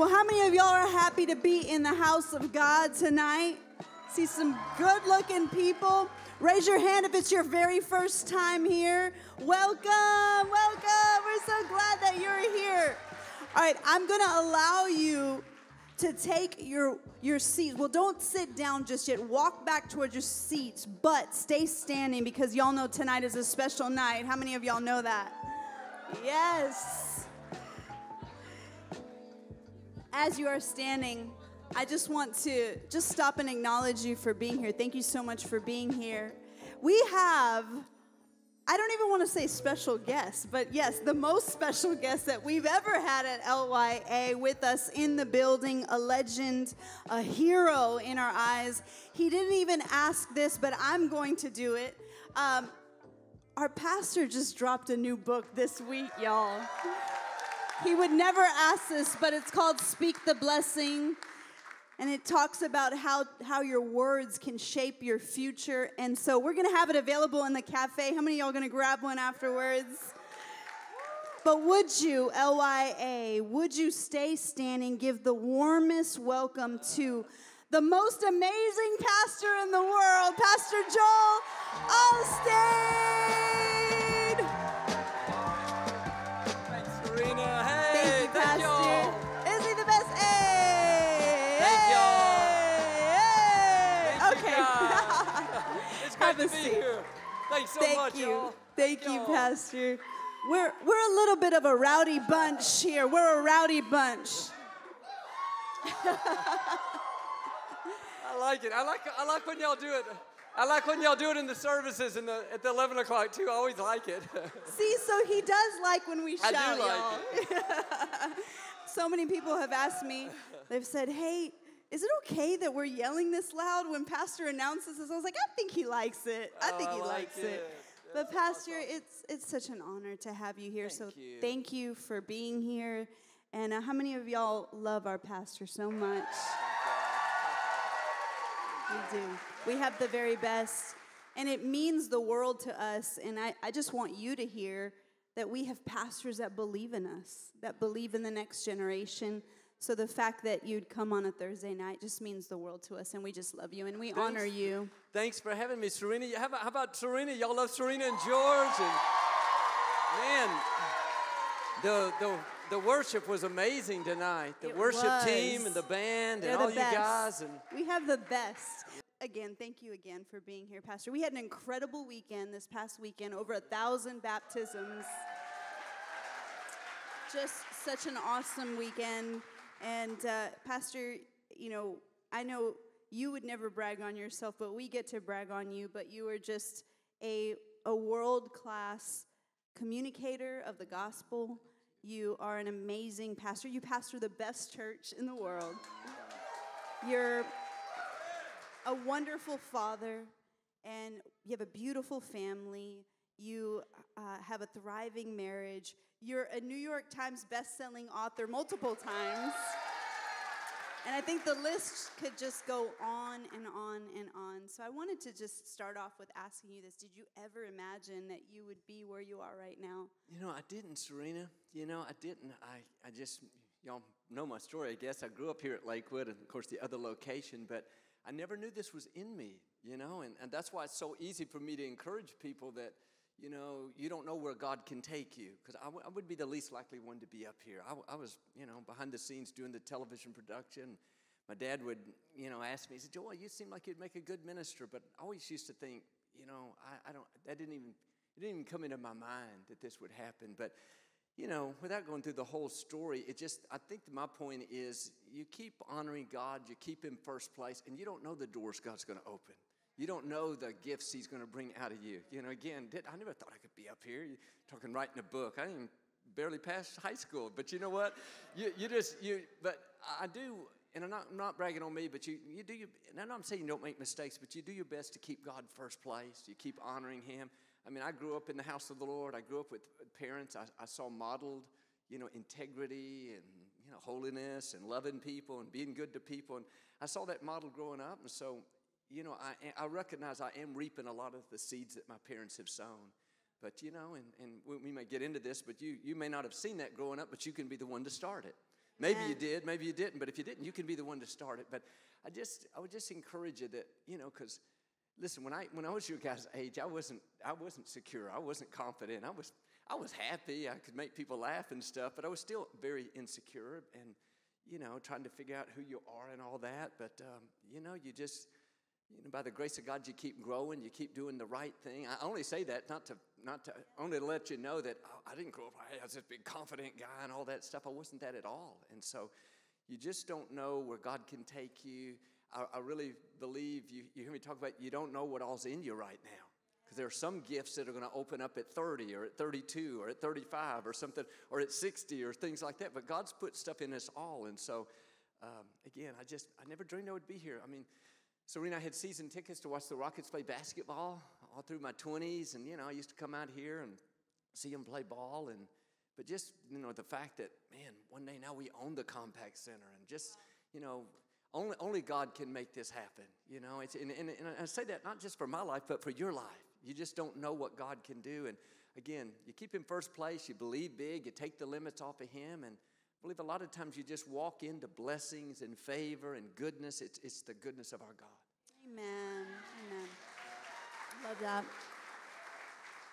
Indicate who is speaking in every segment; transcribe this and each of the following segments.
Speaker 1: Well, how many of y'all are happy to be in the house of God tonight? See some good looking people. Raise your hand if it's your very first time here. Welcome, welcome. We're so glad that you're here. All right, I'm going to allow you to take your your seats. Well, don't sit down just yet. Walk back towards your seats, but stay standing because y'all know tonight is a special night. How many of y'all know that? Yes. As you are standing, I just want to just stop and acknowledge you for being here. Thank you so much for being here. We have I don't even want to say special guest, but yes, the most special guest that we've ever had at LYA with us in the building, a legend, a hero in our eyes. He didn't even ask this, but I'm going to do it. Um, our pastor just dropped a new book this week, y'all. He would never ask this, but it's called Speak the Blessing and it talks about how, how your words can shape your future. And so we're gonna have it available in the cafe. How many y'all gonna grab one afterwards? But would you, LYA, would you stay standing, give the warmest welcome to the most amazing pastor in the world, Pastor Joel Osteen?
Speaker 2: It's to be here. Thanks so
Speaker 1: Thank
Speaker 2: much,
Speaker 1: you.
Speaker 2: y'all.
Speaker 1: Thank you,
Speaker 2: y'all.
Speaker 1: Pastor. We're, we're a little bit of a rowdy bunch here. We're a rowdy bunch.
Speaker 2: I like it. I like I like when y'all do it. I like when y'all do it in the services in the, at the 11 o'clock too. I always like it.
Speaker 1: See, so he does like when we
Speaker 2: I
Speaker 1: shout,
Speaker 2: do like
Speaker 1: y'all. so many people have asked me, they've said, hey, is it okay that we're yelling this loud when Pastor announces this? I was like, I think he likes it. I
Speaker 2: Oh,
Speaker 1: think
Speaker 2: I
Speaker 1: he
Speaker 2: like
Speaker 1: likes it.
Speaker 2: it.
Speaker 1: But Pastor, it's it's such an honor to have you here. so
Speaker 2: Thank you.
Speaker 1: thank you for being here. And uh, how many of y'all love our pastor so much? We do. We have the very best. And it means the world to us. And I, I just want you to hear that we have pastors that believe in us, that believe in the next generation. So the fact that you'd come on a Thursday night just means the world to us. And we just love you and we honor you.
Speaker 2: Thanks for having me, Serena. How about, how about Serena? Y'all love Serena and George and man, the the the worship was amazing tonight. The
Speaker 1: It
Speaker 2: worship team and the band
Speaker 1: They're
Speaker 2: and all you guys and
Speaker 1: we have the best. Again, thank you again for being here, Pastor. We had an incredible weekend this past weekend, over a thousand baptisms. Just such an awesome weekend. And uh, Pastor, you know, I know you would never brag on yourself, but we get to brag on you. But you are just a, a world class communicator of the gospel. You are an amazing pastor. You pastor the best church in the world. You're a wonderful father, and you have a beautiful family. You uh, have a thriving marriage. You're a New York Times best-selling author multiple times. And I think the list could just go on and on and on. So I wanted to just start off with asking you this. Did you ever imagine that you would be where you are right now?
Speaker 2: You know, I didn't, Serena. You know, I didn't. I, I just, y'all know my story, I guess. I grew up here at Lakewood and, of course, the other location, but I never knew this was in me, you know, and, and that's why it's so easy for me to encourage people that, you know, you don't know where God can take you. Because I, w- I would be the least likely one to be up here. I, w- I was, you know, behind the scenes doing the television production. My dad would, you know, ask me, he said, Joel, you seem like you'd make a good minister. But I always used to think, you know, I, I don't, that didn't even, it didn't even come into my mind that this would happen. But, you know, without going through the whole story, it just, I think my point is you keep honoring God, you keep Him first place, and you don't know the doors God's going to open. You don't know the gifts He's going to bring out of you. You know, again, did, I never thought I could be up here you talking writing a book. I didn't barely passed high school, but you know what? You, you just, you, but I do, and I'm not, I'm not bragging on me, but you, you do your, and I'm saying you don't make mistakes, but you do your best to keep God first place. You keep honoring Him. I mean, I grew up in the house of the Lord. I grew up with parents I, I saw modeled, you know, integrity and, you know, holiness and loving people and being good to people. And I saw that model growing up. And so, you know, I, I recognize I am reaping a lot of the seeds that my parents have sown. But, you know, and, and we, we may get into this, but you, you may not have seen that growing up, but you can be the one to start it. Maybe you did, maybe you didn't, but if you didn't, you can be the one to start it. But I just, I would just encourage you that, you know, because listen, when I when I was your guys' age, I wasn't, I wasn't secure, I wasn't confident, I was, I was happy, I could make people laugh and stuff, but I was still very insecure and, you know, trying to figure out who you are and all that. But um, you know, you just you know, by the grace of God, you keep growing, you keep doing the right thing. I only say that not to, not to, only to let you know that oh, I didn't grow up. I was this big confident guy and all that stuff. I wasn't that at all. And so, you just don't know where God can take you. I, I really believe you. You hear me talk about you don't know what all's in you right now. Because there are some gifts that are going to open up at 30 or at 32 or at 35 or something, or at 60 or things like that. But God's put stuff in us all. And so, um, again, I just, I never dreamed I would be here. I mean, Serena, I had season tickets to watch the Rockets play basketball all through my 20s. And, you know, I used to come out here and see them play ball. And, but just, you know, the fact that, man, one day now we own the Compaq Center and just, you know, only, only God can make this happen. You know, it's, and, and, and I say that not just for my life, but for your life. You just don't know what God can do. And again, you keep Him first place, you believe big, you take the limits off of Him. And I believe a lot of times you just walk into blessings and favor and goodness. It's, it's the goodness of our God.
Speaker 1: Amen. Amen. Love that.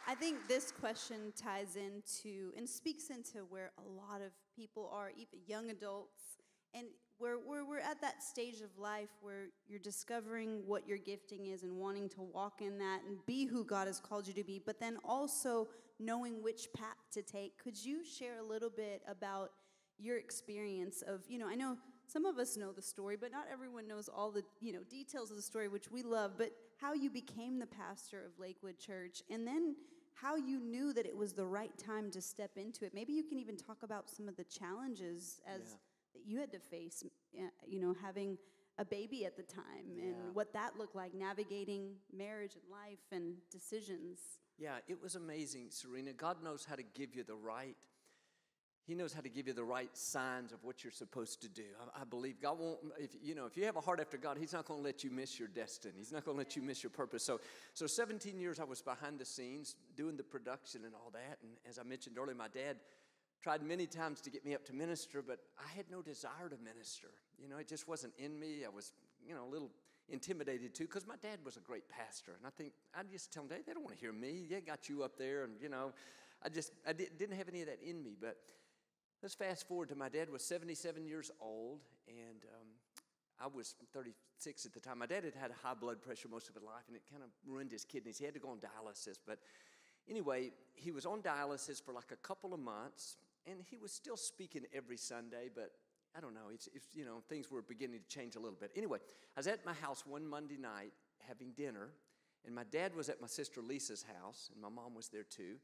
Speaker 1: I think this question ties into and speaks into where a lot of people are, even young adults, and where, where we're at that stage of life where you're discovering what your gifting is and wanting to walk in that and be who God has called you to be, but then also knowing which path to take. Could you share a little bit about your experience of, you know, I know some of us know the story, but not everyone knows all the, you know, details of the story, which we love, but how you became the pastor of Lakewood Church and then how you knew that it was the right time to step into it. Maybe you can even talk about some of the challenges as
Speaker 2: Yeah.
Speaker 1: that you had to face, uh, you know, having a baby at the time and
Speaker 2: Yeah.
Speaker 1: what that looked like, navigating marriage and life and decisions.
Speaker 2: Yeah, it was amazing, Serena. God knows how to give you the right. He knows how to give you the right signs of what you're supposed to do. I, I believe God won't. If you know, if you have a heart after God, He's not going to let you miss your destiny. He's not going to let you miss your purpose. So, so 17 years I was behind the scenes doing the production and all that. And as I mentioned earlier, my dad tried many times to get me up to minister, but I had no desire to minister. You know, it just wasn't in me. I was, you know, a little intimidated too because my dad was a great pastor. And I think I just tell them, Dad, they don't want to hear me. They got you up there. And, you know, I just, I di- didn't have any of that in me. But let's fast forward to my dad was 77 years old and um, I was 36 at the time. My dad had had high blood pressure most of his life and it kind of ruined his kidneys. He had to go on dialysis. But anyway, he was on dialysis for like a couple of months and he was still speaking every Sunday, but I don't know. It's, it's, you know, things were beginning to change a little bit. Anyway, I was at my house one Monday night having dinner, and my dad was at my sister Lisa's house, and my mom was there too.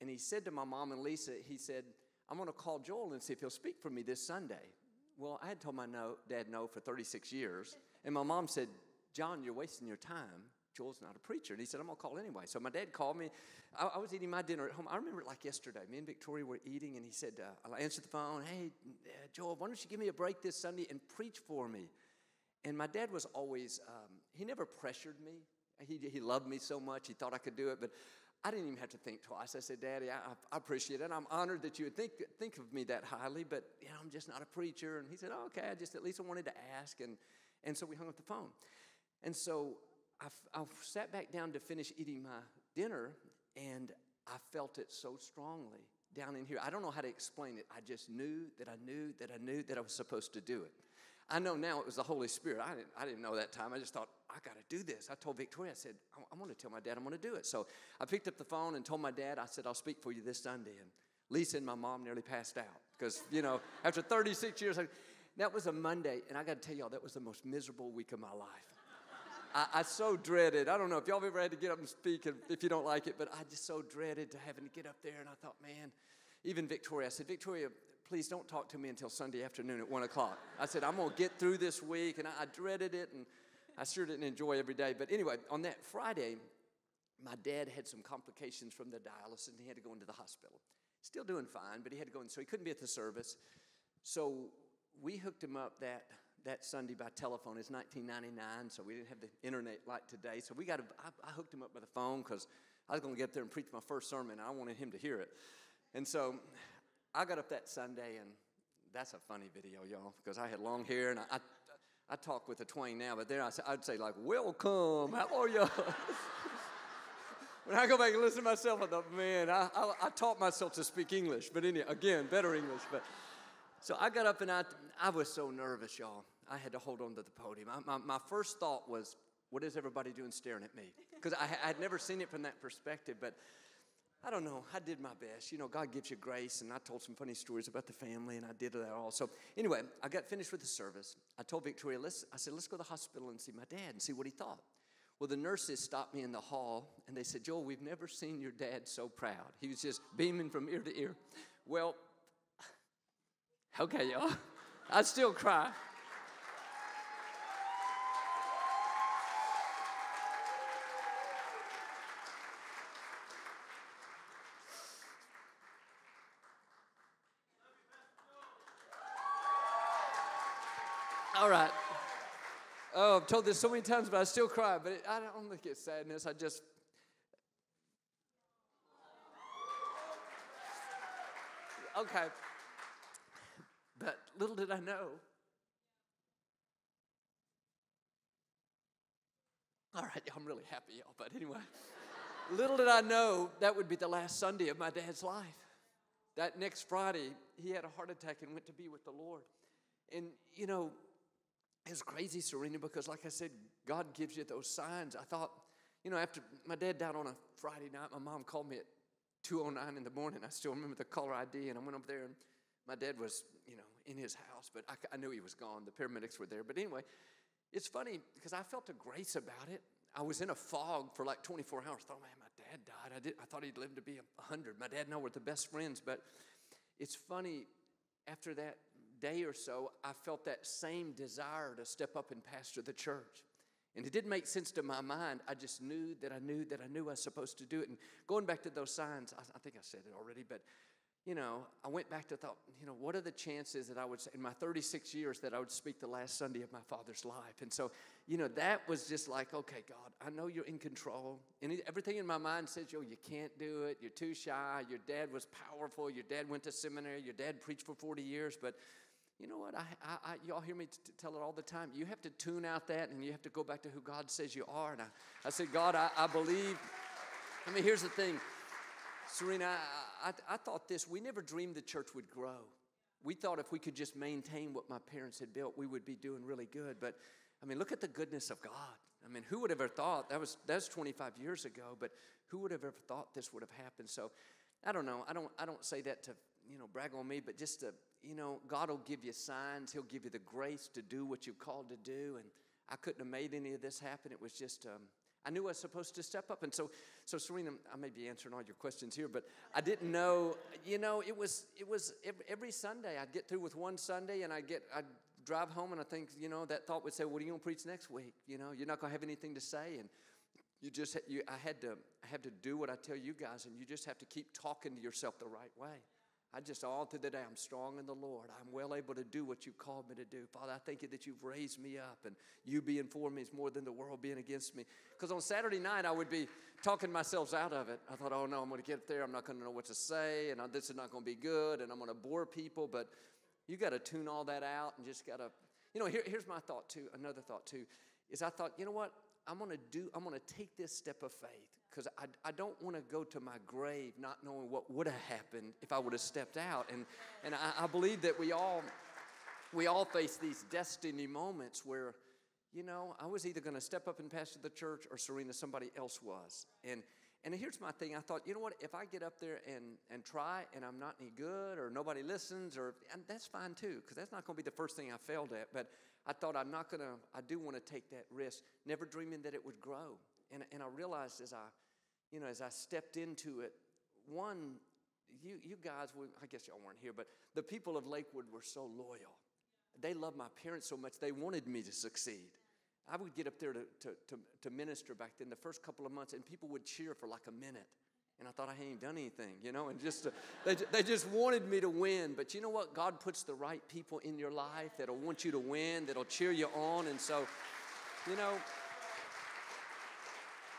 Speaker 2: And he said to my mom and Lisa, he said, I'm going to call Joel and see if he'll speak for me this Sunday. Well, I had told my no, dad no for 36 years, and my mom said, John, you're wasting your time. Joel's not a preacher. And he said, I'm going to call anyway. So my dad called me. I, I was eating my dinner at home. I remember it like yesterday. Me and Victoria were eating, and he said, uh, I answered the phone. Hey, uh, Joel, why don't you give me a break this Sunday and preach for me? And my dad was always, um, he never pressured me. He, he loved me so much, he thought I could do it, but I didn't even have to think twice. I said, Daddy, I, I appreciate it. I'm honored that you would think, think of me that highly, but you know, I'm just not a preacher. And he said, oh, okay, I just at least I wanted to ask. And, and so we hung up the phone. And so I, I sat back down to finish eating my dinner, and I felt it so strongly down in here. I don't know how to explain it. I just knew that I knew that I knew that I was supposed to do it. I know now it was the Holy Spirit. I didn't, I didn't know that time. I just thought, got to do this. I told Victoria, I said, I, I want to tell my dad I'm going to do it. So I picked up the phone and told my dad, I said, I'll speak for you this Sunday. And Lisa and my mom nearly passed out because, you know, after 36 years, I, that was a Monday. And I got to tell y'all, that was the most miserable week of my life. I, I so dreaded. I don't know if y'all ever had to get up and speak if, if you don't like it, but I just so dreaded to having to get up there. And I thought, man, even Victoria, I said, Victoria, please don't talk to me until Sunday afternoon at one o'clock. I said, I'm going to get through this week. And I, I dreaded it. And I sure didn't enjoy every day. But anyway, on that Friday, my dad had some complications from the dialysis and he had to go into the hospital. Still doing fine, but he had to go in, so he couldn't be at the service. So we hooked him up that that Sunday by telephone. It's 1999, so we didn't have the internet like today. So we got to, I, I hooked him up by the phone because I was going to get up there and preach my first sermon. I wanted him to hear it. And so I got up that Sunday and that's a funny video, y'all, because I had long hair and I, I, I talk with a twang now, but then I'd say like, "Welcome, how are you?" when I go back and listen to myself, I thought, man, I, I, I taught myself to speak English, but anyway, again, better English. But so I got up and I, I was so nervous, y'all. I had to hold on to the podium. I, my, my first thought was, what is everybody doing staring at me? Because I had never seen it from that perspective, but I don't know. I did my best. You know, God gives you grace, and I told some funny stories about the family, and I did that all. So anyway, I got finished with the service. I told Victoria, let's, I said, let's go to the hospital and see my dad and see what he thought. Well, the nurses stopped me in the hall, and they said, Joel, we've never seen your dad so proud. He was just beaming from ear to ear. Well, okay, y'all. I still cry. All right. Oh, I've told this so many times, but I still cry. But it, I don't think it's sadness. I just. Okay. But little did I know. All right, I'm really happy, y'all. But anyway, little did I know that would be the last Sunday of my dad's life. That next Friday, he had a heart attack and went to be with the Lord. And, you know, it's crazy, Serena, because like I said, God gives you those signs. I thought, you know, after my dad died on a Friday night, my mom called me at 2.09 in the morning. I still remember the caller ID, and I went up there, and my dad was, you know, in his house, but I, I knew he was gone. The paramedics were there. But anyway, it's funny because I felt a grace about it. I was in a fog for like 24 hours. I thought, man, my dad died. I, did, I thought he'd live to be 100. My dad and I were the best friends. But it's funny, after that day or so, I felt that same desire to step up and pastor the church. And it didn't make sense to my mind. I just knew that I knew that I knew I was supposed to do it. And going back to those signs, I, I think I said it already, but you know, I went back to thought, you know, what are the chances that I would, in my 36 years, that I would speak the last Sunday of my father's life? And so, you know, that was just like, okay, God, I know you're in control. And everything in my mind says, yo, you can't do it. You're too shy. Your dad was powerful. Your dad went to seminary. Your dad preached for 40 years. But you know what? I, I, I y'all hear me t- tell it all the time. You have to tune out that and you have to go back to who God says you are. And I, I said, God, I, I believe. I mean, here's the thing, Serena, I, I, I thought this. We never dreamed the church would grow. We thought if we could just maintain what my parents had built, we would be doing really good. But I mean, look at the goodness of God. I mean, who would have ever thought that was that was 25 years ago? But who would have ever thought this would have happened? So, I don't know. I don't. I don't say that to you know brag on me, but just to you know, God will give you signs. He'll give you the grace to do what you've called to do. And I couldn't have made any of this happen. It was just, um, I knew I was supposed to step up. And so, so Serena, I may be answering all your questions here, but I didn't know, you know, it was, it was every, every Sunday. I'd get through with one Sunday and I'd get, I'd drive home and I think, you know, that thought would say, what are you going to preach next week? You know, you're not going to have anything to say. And you just, you, I had to, I had to do what I tell you guys and you just have to keep talking to yourself the right way. I just all through the day, I'm strong in the Lord. I'm well able to do what you called me to do. Father, I thank you that you've raised me up and you being for me is more than the world being against me. Because on Saturday night, I would be talking myself out of it. I thought, oh no, I'm going to get there. I'm not going to know what to say, and this is not going to be good, and I'm going to bore people. But you got to tune all that out and just got to, you know, here, here's my thought too. Another thought too is I thought, you know what? I'm going to do, I'm going to take this step of faith because I, I don't want to go to my grave not knowing what would have happened if I would have stepped out. And, and I, I believe that we all, we all face these destiny moments where, you know, I was either going to step up and pastor the church or Serena, somebody else was. And, and here's my thing. I thought, you know what? If I get up there and, and try and I'm not any good or nobody listens, or and that's fine too, because that's not going to be the first thing I failed at. But I thought I'm not going to, I do want to take that risk, never dreaming that it would grow. And, and I realized as I you know, as I stepped into it, one, you, you guys, I guess y'all weren't here, but the people of Lakewood were so loyal. They loved my parents so much, they wanted me to succeed. I would get up there to, to, to, to minister back then the first couple of months, and people would cheer for like a minute. And I thought I hadn't done anything, you know, and just, uh, they, they just wanted me to win. But you know what? God puts the right people in your life that'll want you to win, that'll cheer you on. And so, you know,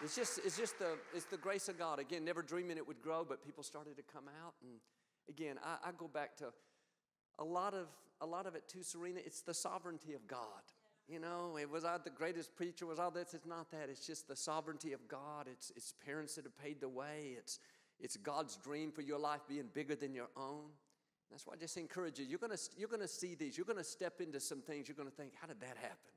Speaker 2: it's just, it's just the, it's the grace of God. Again, never dreaming it would grow, but people started to come out. And again, I, I go back to, a lot of a lot of it too, Serena, it's the sovereignty of God. You know, it was I the greatest preacher, was all this. It's not that. It's just the sovereignty of God. It's it's parents that have paid the way. It's it's God's dream for your life being bigger than your own. That's why I just encourage you. You're gonna you're gonna see these. You're gonna step into some things. You're gonna think, how did that happen?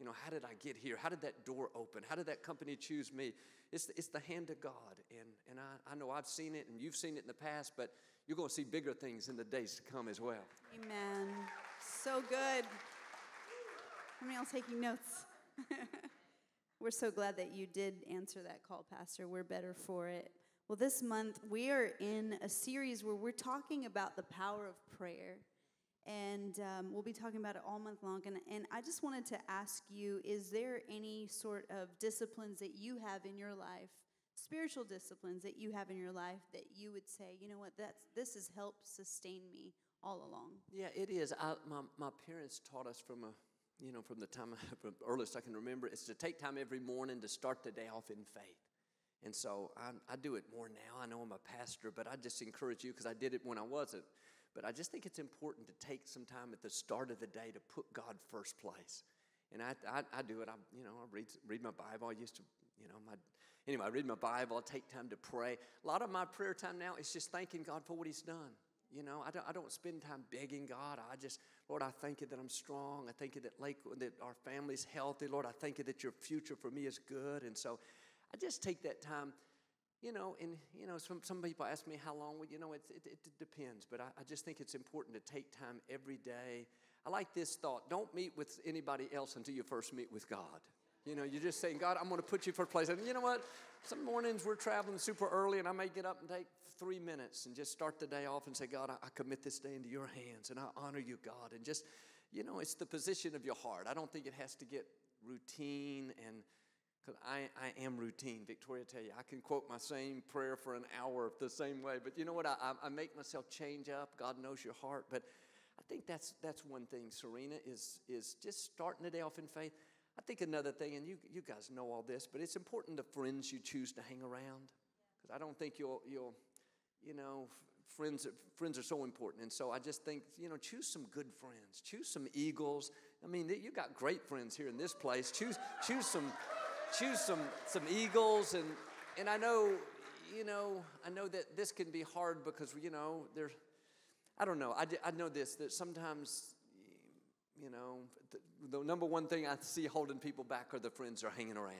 Speaker 2: You know, how did I get here? How did that door open? How did that company choose me? It's, it's the hand of God. And, and I, I know I've seen it and you've seen it in the past, but you're going to see bigger things in the days to come as well.
Speaker 1: Amen. So good. How many else taking notes? We're so glad that you did answer that call, Pastor. We're better for it. Well, this month we are in a series where we're talking about the power of prayer. And um, we'll be talking about it all month long. And, and I just wanted to ask you is there any sort of disciplines that you have in your life, spiritual disciplines that you have in your life that you would say, you know what, that's, this has helped sustain me all along?
Speaker 2: Yeah, it is. I, my, my parents taught us from a you know, from the time from earliest I can remember, is to take time every morning to start the day off in faith. And so I, I do it more now. I know I'm a pastor, but I just encourage you because I did it when I wasn't. But I just think it's important to take some time at the start of the day to put God first place. And I, I, I do it. I, you know, I read, read my Bible. I used to, you know, my, anyway, I read my Bible. I take time to pray. A lot of my prayer time now is just thanking God for what He's done. You know, I don't, I don't spend time begging God. I just, Lord, I thank you that I'm strong. I thank you that Lake, that our family's healthy. Lord, I thank you that your future for me is good. And so I just take that time you know, and you know, some, some people ask me how long. You know, it, it, it depends, but I, I just think it's important to take time every day. I like this thought: don't meet with anybody else until you first meet with God. You know, you're just saying, God, I'm going to put you first place. And you know what? Some mornings we're traveling super early, and I may get up and take three minutes and just start the day off and say, God, I, I commit this day into your hands, and I honor you, God. And just, you know, it's the position of your heart. I don't think it has to get routine and because I, I am routine. Victoria tell you, I can quote my same prayer for an hour the same way. But you know what? I, I make myself change up. God knows your heart. But I think that's, that's one thing, Serena, is, is just starting the day off in faith. I think another thing, and you, you guys know all this, but it's important the friends you choose to hang around. Because I don't think you'll, you'll, you know, friends, friends are so important. And so I just think, you know, choose some good friends. Choose some eagles. I mean, you got great friends here in this place. Choose, choose some choose some, some eagles. And, and I know, you know, I know that this can be hard because, you know, there's, I don't know. I, I know this, that sometimes, you know, the, the number one thing I see holding people back are the friends are hanging around.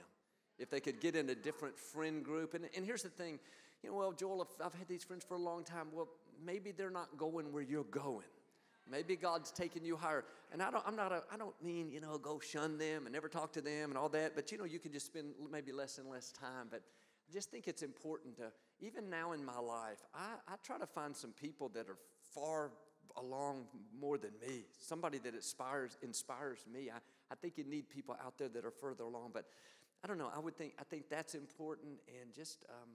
Speaker 2: If they could get in a different friend group. And, and here's the thing, you know, well, Joel, I've had these friends for a long time. Well, maybe they're not going where you're going. Maybe God's taking you higher. And I don't, I'm not a, I don't mean, you know, go shun them and never talk to them and all that. But, you know, you can just spend maybe less and less time. But I just think it's important to, even now in my life, I, I try to find some people that are far along more than me, somebody that inspires, inspires me. I, I think you need people out there that are further along. But I don't know. I would think, I think that's important. And just, um,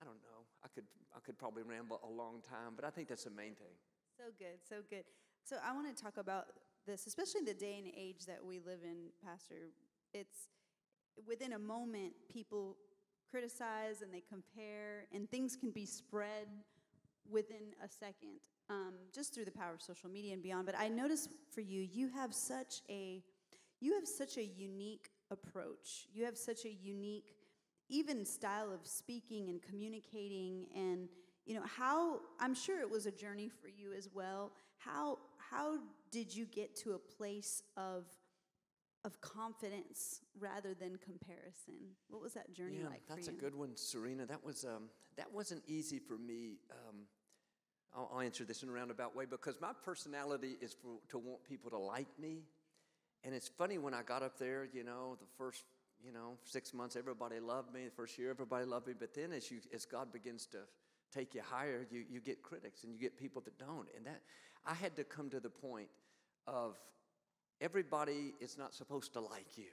Speaker 2: I don't know. I could, I could probably ramble a long time, but I think that's the main thing.
Speaker 1: So good, so good. So I want to talk about this, especially the day and age that we live in, Pastor. It's within a moment, people criticize and they compare, and things can be spread within a second, um, just through the power of social media and beyond. But I notice for you, you have such a you have such a unique approach. You have such a unique, even style of speaking and communicating and you know how i'm sure it was a journey for you as well. How how did you get to a place of of confidence rather than comparison? What was that journey like?
Speaker 2: yeah,
Speaker 1: like
Speaker 2: that's a good one serena. That was um, that wasn't easy for me um, I'll, I'll, answer this in a roundabout way because my personality is for, to want people to like me. And it's funny when i got up there you know the first you know six months everybody loved me the first year everybody loved me. But then as you as god begins to take you higher, you, you get critics and you get people that don't. And that I had to come to the point of everybody is not supposed to like you.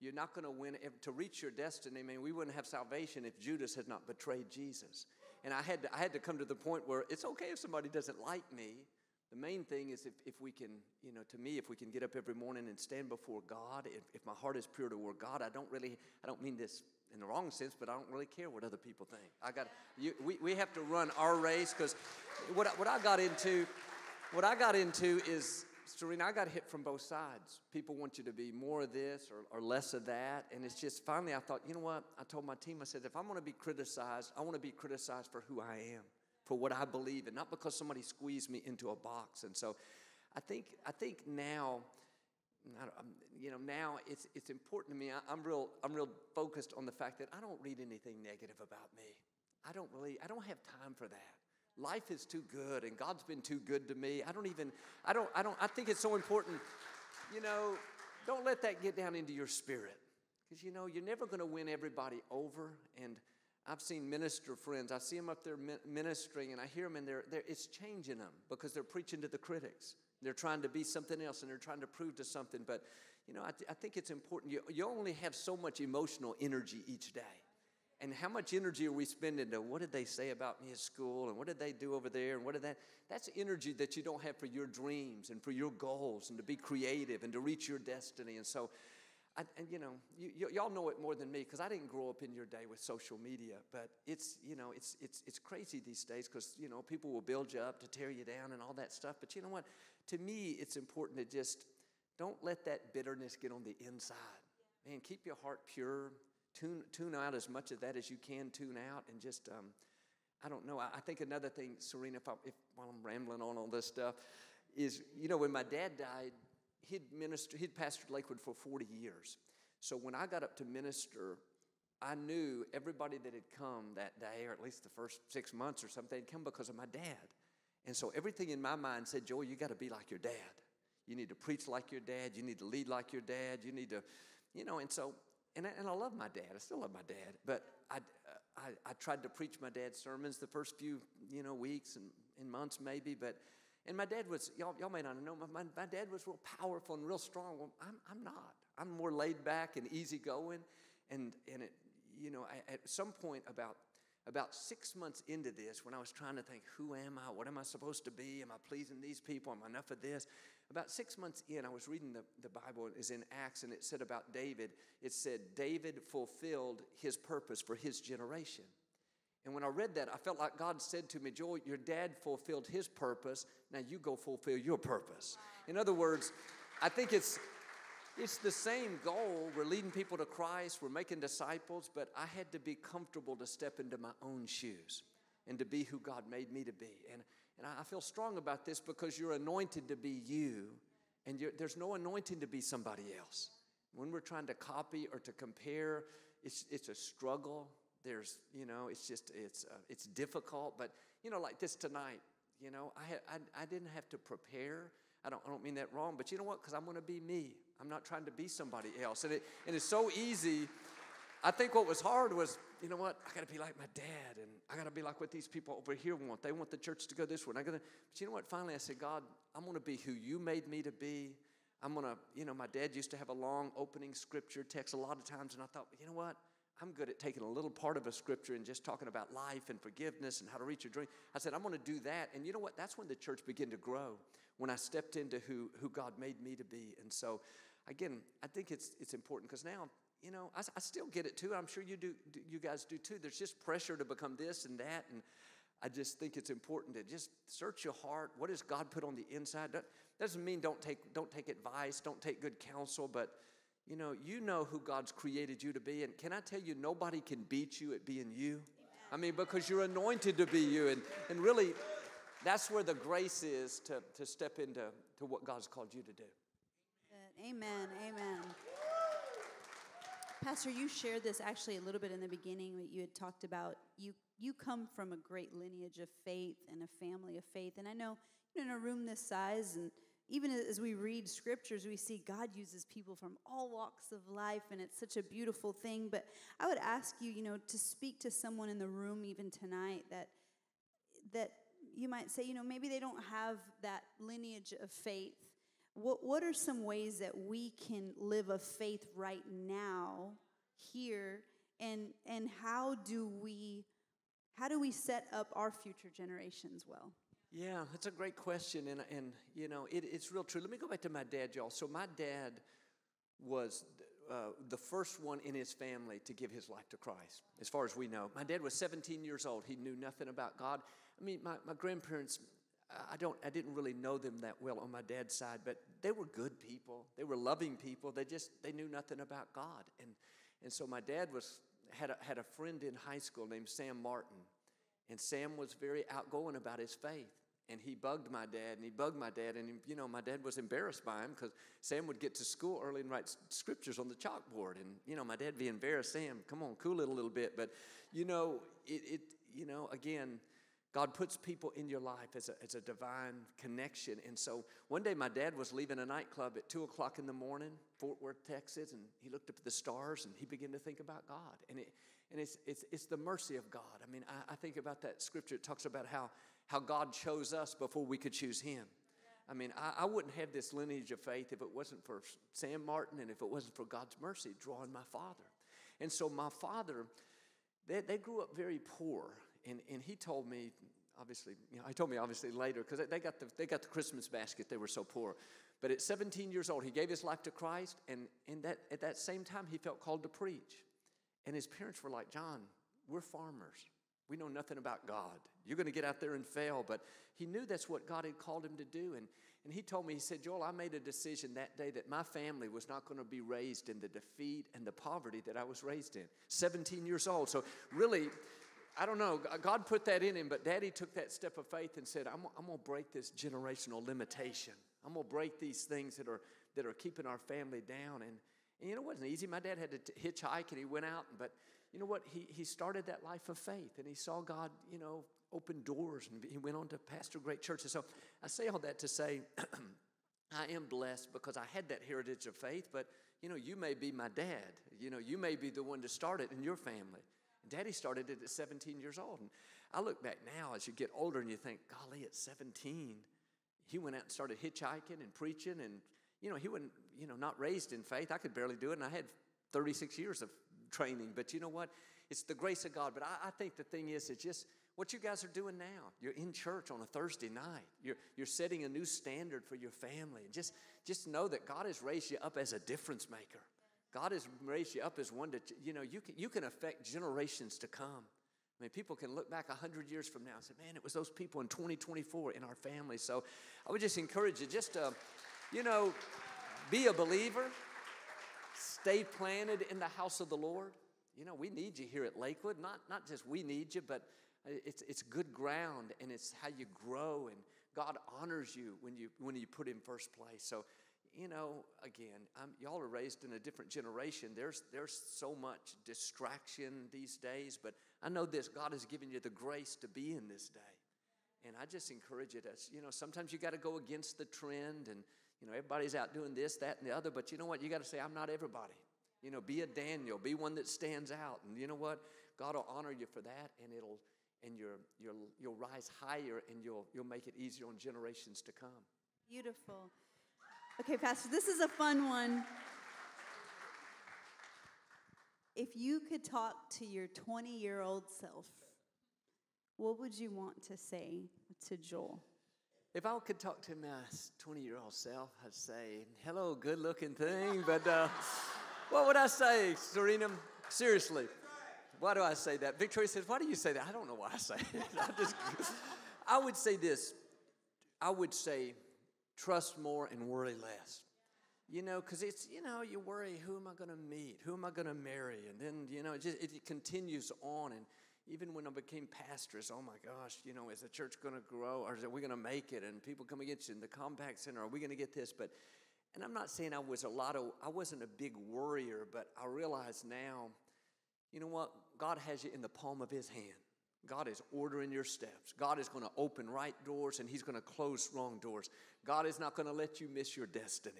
Speaker 2: You're not going to win to reach your destiny. I mean, we wouldn't have salvation if Judas had not betrayed Jesus. And I had to, I had to come to the point where it's okay if somebody doesn't like me. The main thing is if, if we can, you know, to me, if we can get up every morning and stand before God, if, if my heart is pure toward God, I don't really, I don't mean this in the wrong sense, but I don't really care what other people think. I got you, we, we have to run our race because what, what I got into, what I got into is, Serena, I got hit from both sides. People want you to be more of this or, or less of that. And it's just finally, I thought, you know what? I told my team, I said, if I'm going to be criticized, I want to be criticized for who I am, for what I believe, and not because somebody squeezed me into a box. And so I think, I think now, Um, you know, now it's, it's important to me. I, am real, I'm real focused on the fact that I don't read anything negative about me. I don't really, I don't have time for that. Life is too good and God's been too good to me. I don't even, I don't, I don't, I think it's so important, you know, don't let that get down into your spirit. Because, you know, you're never going to win everybody over. And I've seen minister friends, I see them up there ministering and I hear them and they're, they're, it's changing them because they're preaching to the critics. They're trying to be something else and they're trying to prove to something. But, you know, I, th- I think it's important. You, you only have so much emotional energy each day. And how much energy are we spending to what did they say about me at school and what did they do over there and what did that? That's energy that you don't have for your dreams and for your goals and to be creative and to reach your destiny. And so, I, and you know, you, y'all know it more than me because I didn't grow up in your day with social media. But it's, you know, it's, it's, it's crazy these days because, you know, people will build you up to tear you down and all that stuff. But you know what? To me, it's important to just don't let that bitterness get on the inside. Man, keep your heart pure tune, tune out as much of that as you can tune out and just, um, I don't know. I, I, think another thing, Serena, if, I, if while I'm rambling on all this stuff, is, you know, when my dad died, he'd ministered, he'd pastored Lakewood for 40 years. So when I got up to minister, I knew everybody that had come that day, or at least the first six months or something, had come because of my dad. And so everything in my mind said, Joey, you got to be like your dad. You need to preach like your dad. You need to lead like your dad. You need to, you know, and so and I, and I love my dad. I still love my dad. But I, I, I tried to preach my dad's sermons the first few, you know, weeks and, and months maybe. But, and my dad was, y'all, y'all may not know, my, my dad was real powerful and real strong. Well, I'm, I'm not. I'm more laid back and easygoing. And, and it, you know, I, at some point about about six months into this, when I was trying to think, who am I? What am I supposed to be? Am I pleasing these people? Am I enough of this? About six months in, I was reading the, the Bible, is in Acts, and it said about David, it said, David fulfilled his purpose for his generation. And when I read that, I felt like God said to me, Joel, your dad fulfilled his purpose. Now you go fulfill your purpose. In other words, I think it's it's the same goal. We're leading people to Christ, we're making disciples, but I had to be comfortable to step into my own shoes and to be who God made me to be. And and I feel strong about this because you're anointed to be you, and there's no anointing to be somebody else. When we're trying to copy or to compare, it's, it's a struggle. There's, you know, it's just, it's, uh, it's difficult. But, you know, like this tonight, you know, I, had, I, I didn't have to prepare. I don't, I don't mean that wrong, but you know what? Because I'm going to be me. I'm not trying to be somebody else. And, it, and it's so easy I think what was hard was, you know what? I got to be like my dad, and I got to be like what these people over here want. They want the church to go this way. I got to. But you know what? Finally, I said, God, I'm going to be who you made me to be. I'm going to, you know, my dad used to have a long opening scripture text a lot of times, and I thought, you know what? I'm good at taking a little part of a scripture and just talking about life and forgiveness and how to reach your dream. I said, I'm going to do that. And you know what? That's when the church began to grow, when I stepped into who, who God made me to be. And so, again, I think it's, it's important because now you know, I, I still get it too. I'm sure you do, you guys do too. There's just pressure to become this and that. And I just think it's important to just search your heart. What does God put on the inside? That doesn't mean don't take, don't take advice, don't take good counsel, but you know, you know who God's created you to be. And can I tell you, nobody can beat you at being you? I mean, because you're anointed to be you. And, and really, that's where the grace is to, to step into to what God's called you to do.
Speaker 1: Amen. Amen. Pastor, you shared this actually a little bit in the beginning. That you had talked about you you come from a great lineage of faith and a family of faith, and I know in a room this size, and even as we read scriptures, we see God uses people from all walks of life, and it's such a beautiful thing. But I would ask you, you know, to speak to someone in the room even tonight that that you might say, you know, maybe they don't have that lineage of faith. What, what are some ways that we can live a faith right now here? And and how do we how do we set up our future generations well
Speaker 2: yeah that's a great question and and you know it, it's real true let me go back to my dad y'all so my dad was uh, the first one in his family to give his life to christ as far as we know my dad was 17 years old he knew nothing about god i mean my, my grandparents I don't I didn't really know them that well on my dad's side, but they were good people. They were loving people. They just they knew nothing about God. And and so my dad was had a, had a friend in high school named Sam Martin. And Sam was very outgoing about his faith. And he bugged my dad, and he bugged my dad. And, you know, my dad was embarrassed by him because Sam would get to school early and write scriptures on the chalkboard. And, you know, my dad be embarrassed. Sam, come on, cool it a little bit. But, you know, it, it you know, again, God puts people in your life as a, as a divine connection. And so one day my dad was leaving a nightclub at 2 o'clock in the morning, Fort Worth, Texas, and he looked up at the stars and he began to think about God. And, it, and it's, it's, it's the mercy of God. I mean, I, I think about that scripture. It talks about how, how God chose us before we could choose him. I mean, I, I wouldn't have this lineage of faith if it wasn't for Sam Martin and if it wasn't for God's mercy drawing my father. And so my father, they, they grew up very poor and, and he told me, obviously, you know, he told me obviously later because they got the they got the Christmas basket. They were so poor, but at 17 years old, he gave his life to Christ, and and that at that same time, he felt called to preach. And his parents were like, John, we're farmers. We know nothing about God. You're going to get out there and fail. But he knew that's what God had called him to do. And, and he told me, he said, Joel, I made a decision that day that my family was not going to be raised in the defeat and the poverty that I was raised in. 17 years old. So, really, I don't know. God put that in him, but daddy took that step of faith and said, I'm, I'm going to break this generational limitation. I'm going to break these things that are, that are keeping our family down. And, and you know, it wasn't easy. My dad had to hitchhike and he went out, but you know what? He, he started that life of faith and he saw God, you know, open doors and he went on to pastor great churches. So I say all that to say, I am blessed because I had that heritage of faith, but you know, you may be my dad. You know, you may be the one to start it in your family. Daddy started it at 17 years old. And I look back now as you get older and you think, golly, at 17, he went out and started hitchhiking and preaching. And, you know, he wasn't, you know, not raised in faith. I could barely do it. And I had 36 years of training. But you know what? It's the grace of God. But I, I think the thing is, it's just what you guys are doing now. You're in church on a Thursday night. You're, you're setting a new standard for your family. And just, just know that God has raised you up as a difference maker. God has raised you up as one that, you know, you can, you can affect generations to come. I mean, people can look back 100 years from now and say, man, it was those people in 2024 in our family. So I would just encourage you just to, you know, be a believer, stay planted in the house of the Lord. You know, we need you here at Lakewood. Not, not just we need you, but it's, it's good ground and it's how you grow and God honors you when you, when you put Him first place. So you know, again, I'm, y'all are raised in a different generation. There's, there's so much distraction these days, but I know this God has given you the grace to be in this day. And I just encourage you to, you know, sometimes you got to go against the trend and, you know, everybody's out doing this, that, and the other, but you know what? You got to say, I'm not everybody. You know, be a Daniel, be one that stands out. And you know what? God will honor you for that, and it'll, and you're, you'll, you'll rise higher and you'll, you'll make it easier on generations to come.
Speaker 1: Beautiful. Okay, Pastor, this is a fun one. If you could talk to your 20 year old self, what would you want to say to Joel?
Speaker 2: If I could talk to my 20 year old self, I'd say, hello, good looking thing. But uh, what would I say, Serena? Seriously, why do I say that? Victoria says, why do you say that? I don't know why I say it. I, just, I would say this I would say, trust more and worry less. You know, because it's, you know, you worry, who am I going to meet? Who am I going to marry? And then, you know, it, just, it continues on. And even when I became pastors, oh my gosh, you know, is the church going to grow? Or are we going to make it? And people come against you in the Compaq Center, are we going to get this? But, and I'm not saying I was a lot of, I wasn't a big worrier, but I realize now, you know what? God has you in the palm of his hand. God is ordering your steps. God is going to open right doors and He's going to close wrong doors. God is not going to let you miss your destiny.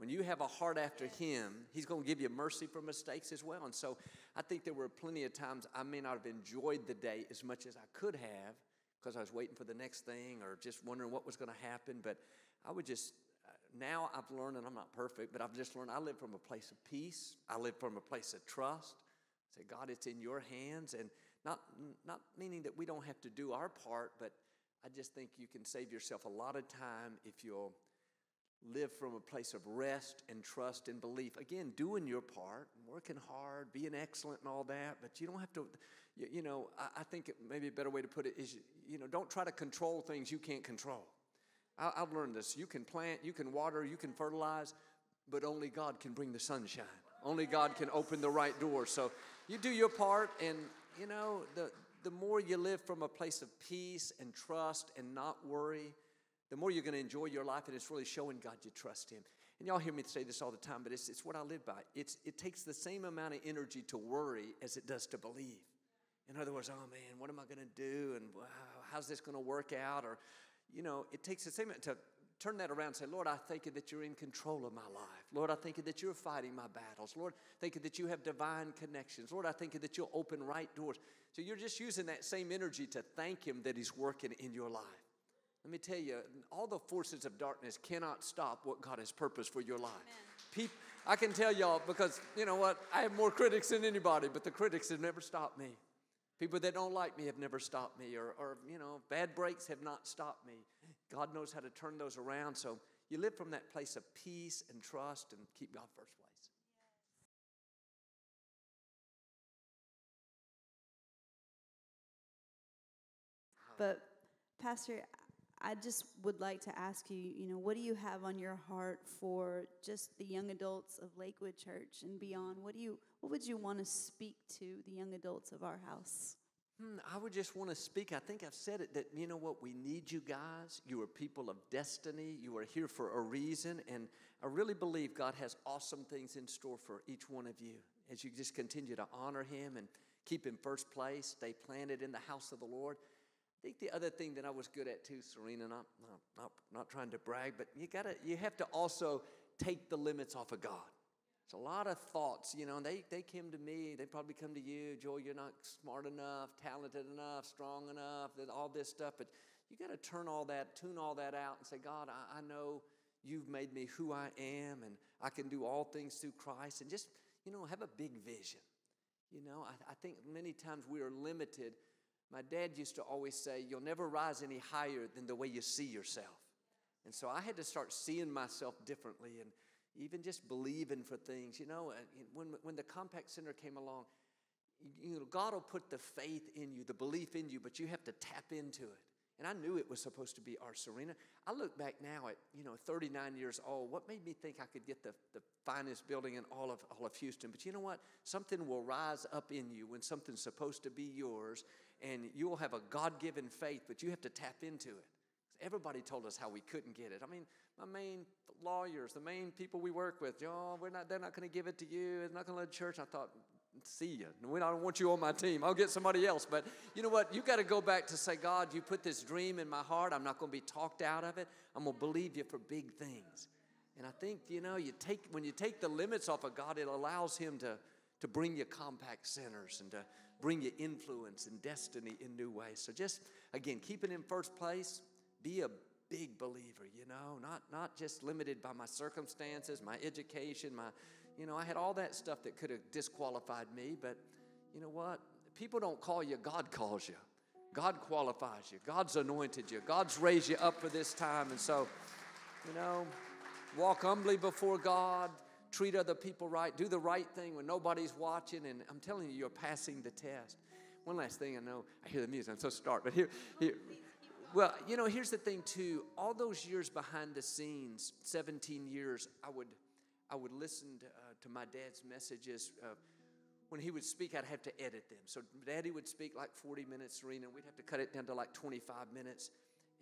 Speaker 2: When you have a heart after Him, He's going to give you mercy for mistakes as well. And so I think there were plenty of times I may not have enjoyed the day as much as I could have because I was waiting for the next thing or just wondering what was going to happen. But I would just, uh, now I've learned, and I'm not perfect, but I've just learned I live from a place of peace. I live from a place of trust. Say, God, it's in your hands. And not, not meaning that we don't have to do our part, but I just think you can save yourself a lot of time if you'll live from a place of rest and trust and belief. Again, doing your part, working hard, being excellent and all that, but you don't have to, you, you know, I, I, think maybe a better way to put it is, you know, don't try to control things you can't control. I, I've learned this. You can plant, you can water, you can fertilize, but only God can bring the sunshine. Only God can open the right door. So you do your part, and, you know, the, the more you live from a place of peace and trust and not worry, the more you're going to enjoy your life, and it's really showing God you trust Him. And y'all hear me say this all the time, but it's, it's what I live by. It's, it takes the same amount of energy to worry as it does to believe. In other words, oh man, what am I going to do? And wow, how's this going to work out? Or, you know, it takes the same to turn that around and say, Lord, I thank you that you're in control of my life. Lord, I thank you that you're fighting my battles. Lord, thank you that you have divine connections. Lord, I thank you that you'll open right doors. So you're just using that same energy to thank Him that He's working in your life. Let me tell you, all the forces of darkness cannot stop what God has purposed for your life. People, I can tell y'all because, you know what, I have more critics than anybody, but the critics have never stopped me. People that don't like me have never stopped me, or, or you know, bad breaks have not stopped me. God knows how to turn those around. So you live from that place of peace and trust and keep God first place.
Speaker 1: But, Pastor, I just would like to ask you, you know, what do you have on your heart for just the young adults of Lakewood Church and beyond? What do you what would you want to speak to the young adults of our house?
Speaker 2: Hmm, I would just want to speak. I think I've said it that you know what we need you guys. You are people of destiny. You are here for a reason and I really believe God has awesome things in store for each one of you as you just continue to honor him and keep him first place, stay planted in the house of the Lord. I think the other thing that I was good at too, Serena, not, not, not, not trying to brag, but you gotta, you have to also take the limits off of God. It's a lot of thoughts, you know, they, they came to me, they probably come to you, Joel, you're not smart enough, talented enough, strong enough, all this stuff, but you got to turn all that, tune all that out and say, God, I, I know you've made me who I am and I can do all things through Christ and just, you know, have a big vision. You know, I, I think many times we are limited my dad used to always say, You'll never rise any higher than the way you see yourself. And so I had to start seeing myself differently and even just believing for things. You know, uh, when, when the Compaq Center came along, you know, God will put the faith in you, the belief in you, but you have to tap into it. And I knew it was supposed to be our Serena. I look back now at, you know, 39 years old. What made me think I could get the, the finest building in all of, all of Houston? But you know what? Something will rise up in you when something's supposed to be yours, and you'll have a God given faith, but you have to tap into it. Everybody told us how we couldn't get it. I mean, my main lawyers, the main people we work with, oh, we're not, they're not going to give it to you. It's not going to let church. I thought, see you. I don't want you on my team. I'll get somebody else. But you know what? You got to go back to say, God, you put this dream in my heart. I'm not going to be talked out of it. I'm going to believe you for big things. And I think, you know, you take when you take the limits off of God, it allows Him to, to bring you Compaq Centers and to bring you influence and destiny in new ways. So just again, keep it in first place. Be a big believer, you know, not not just limited by my circumstances, my education, my you know, I had all that stuff that could have disqualified me, but you know what? People don't call you, God calls you. God qualifies you. God's anointed you. God's raised you up for this time. And so, you know, walk humbly before God, treat other people right, do the right thing when nobody's watching. And I'm telling you, you're passing the test. One last thing I know, I hear the music, I'm so start, but here, here. Well, you know, here's the thing too. All those years behind the scenes, 17 years, I would, I would listen to, uh, to my dad's messages. Uh, when he would speak, I'd have to edit them. So daddy would speak like 40 minutes, Serena, we'd have to cut it down to like 25 minutes.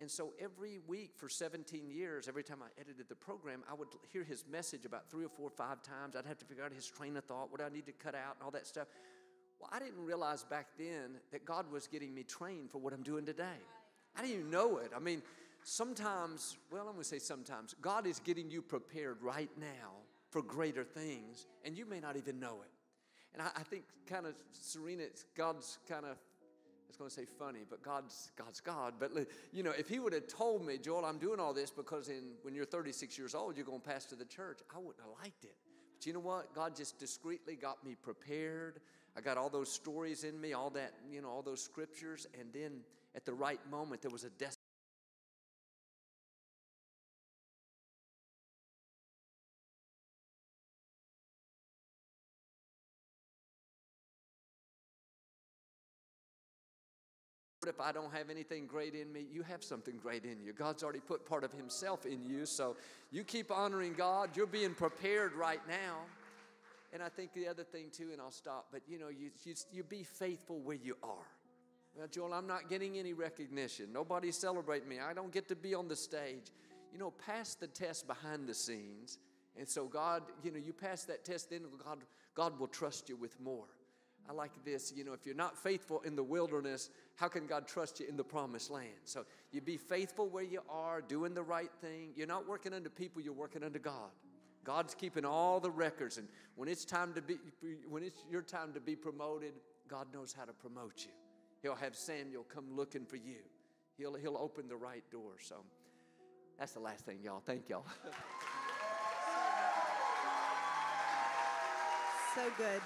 Speaker 2: And so every week for 17 years, every time I edited the program, I would hear his message about three or four or five times. I'd have to figure out his train of thought, what I need to cut out, and all that stuff. Well, I didn't realize back then that God was getting me trained for what I'm doing today. I didn't even know it. I mean, sometimes, well, I'm going to say sometimes, God is getting you prepared right now for greater things, and you may not even know it. And I, I think kind of Serena, it's God's kind of was going to say funny, but God's God's God. But you know, if He would have told me, Joel, I'm doing all this because in when you're 36 years old, you're going to pass to the church, I wouldn't have liked it. But you know what? God just discreetly got me prepared. I got all those stories in me, all that you know, all those scriptures, and then at the right moment, there was a if I don't have anything great in me? You have something great in you. God's already put part of Himself in you. So you keep honoring God. You're being prepared right now. And I think the other thing too, and I'll stop, but you know, you, you, you be faithful where you are. Well, Joel, I'm not getting any recognition. Nobody's celebrating me. I don't get to be on the stage. You know, pass the test behind the scenes. And so God, you know, you pass that test, then God, God will trust you with more. I like this, you know, if you're not faithful in the wilderness, how can God trust you in the promised land? So you be faithful where you are, doing the right thing. You're not working under people, you're working under God. God's keeping all the records, and when it's time to be, when it's your time to be promoted, God knows how to promote you. He'll have Samuel come looking for you. He'll, he'll open the right door. So that's the last thing, y'all. Thank y'all.
Speaker 1: so good.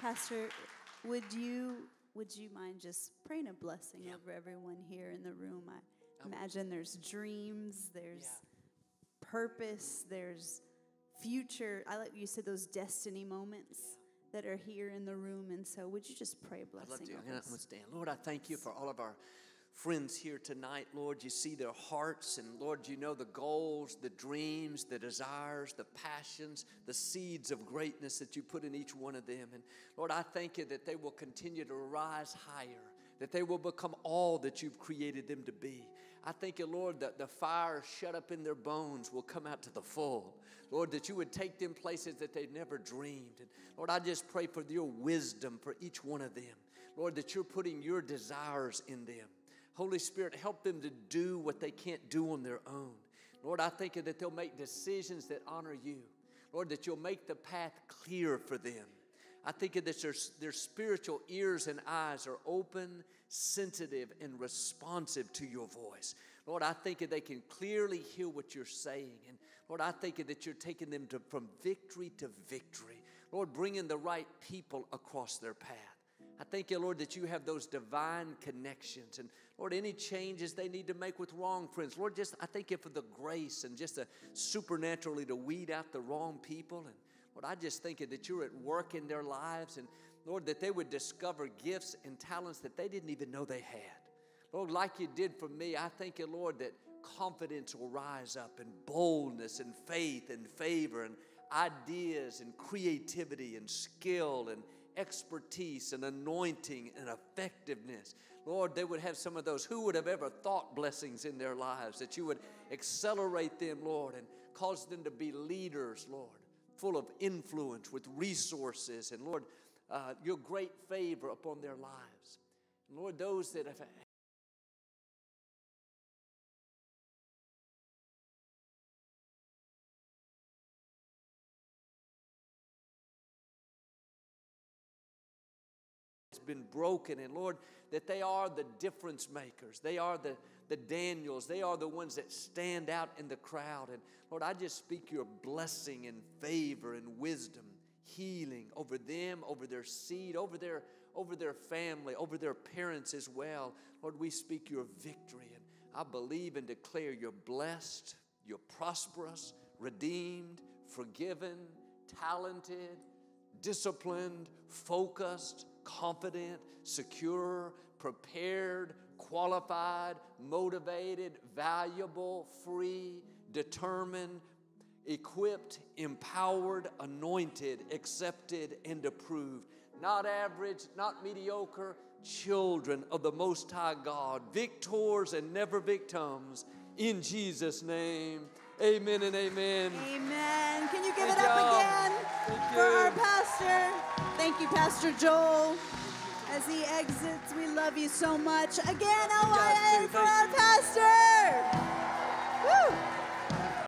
Speaker 1: Pastor, would you would you mind just praying a blessing yeah. over everyone here in the room? I oh. imagine there's dreams, there's yeah. purpose, there's future. I like you said those destiny moments yeah. that are here in the room, and so would you just pray a blessing? I'd love to.
Speaker 2: I'm going to stand. Lord, I thank you for all of our friends here tonight, Lord. You see their hearts, and Lord, you know the goals, the dreams, the desires, the passions, the seeds of greatness that you put in each one of them. And Lord, I thank you that they will continue to rise higher, that they will become all that you've created them to be. I thank you, Lord, that the fire shut up in their bones will come out to the full. Lord, that you would take them places that they've never dreamed. And Lord, I just pray for your wisdom for each one of them. Lord, that you're putting your desires in them. Holy Spirit, help them to do what they can't do on their own. Lord, I thank you that they'll make decisions that honor you. Lord, that you'll make the path clear for them. I think that their, their spiritual ears and eyes are open, sensitive, and responsive to your voice. Lord, I think that they can clearly hear what you're saying. And Lord, I think that you're taking them to, from victory to victory. Lord, bringing the right people across their path. I thank you, Lord, that you have those divine connections. And Lord, any changes they need to make with wrong friends. Lord, just I thank you for the grace and just to supernaturally to weed out the wrong people. And Lord, I just thank you that you're at work in their lives. And Lord, that they would discover gifts and talents that they didn't even know they had. Lord, like you did for me, I thank you, Lord, that confidence will rise up and boldness and faith and favor and ideas and creativity and skill and expertise and anointing and effectiveness. Lord, they would have some of those. Who would have ever thought blessings in their lives? That you would accelerate them, Lord, and cause them to be leaders, Lord, full of influence with resources. And Lord, uh, your great favor upon their lives. Lord, those that have been broken. And Lord, that they are the difference makers. They are the, the Daniels. They are the ones that stand out in the crowd. And Lord, I just speak your blessing and favor and wisdom, healing over them, over their seed, over their over their family, over their parents as well. Lord, we speak your victory. And I believe and declare you're blessed, you're prosperous, redeemed, forgiven, talented, disciplined, focused, confident, secure, prepared, qualified, motivated, valuable, free, determined, equipped, empowered, anointed, accepted, and approved. Not average, not mediocre, children of the Most High God, victors and never victims. In Jesus' name, amen and amen.
Speaker 1: Amen. Can you give Thank it up again for our pastor? Thank you, Pastor Joel. As he exits, we love you so much. Again, LYA for our pastor.